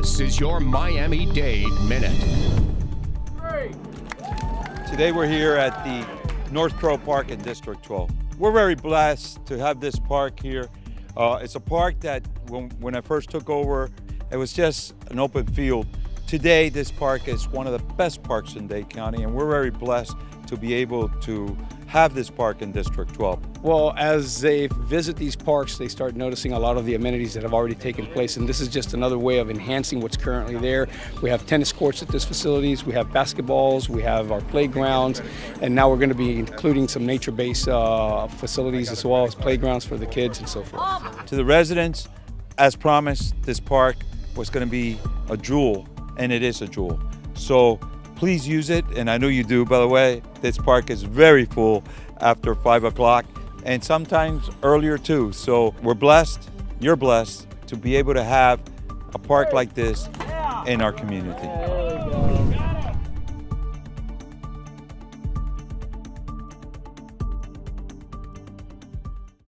This is your Miami Dade Minute. Today we're here at the North Trail Park in District 12. We're very blessed to have this park here. Uh, it's a park that when, when I first took over, it was just an open field. Today, this park is one of the best parks in Dade County, and we're very blessed to be able to have this park in District 12. Well, as they visit these parks, they start noticing a lot of the amenities that have already taken place, and this is just another way of enhancing what's currently there. We have tennis courts at this facilities, we have basketballs, we have our playgrounds, and now we're going to be including some nature-based uh, facilities as well as playgrounds for the kids and so forth. To the residents, as promised, this park was going to be a jewel, and it is a jewel. So please use it, and I know you do, by the way. This park is very full after 5 o'clock, and sometimes earlier too. So we're blessed, you're blessed, to be able to have a park like this in our community.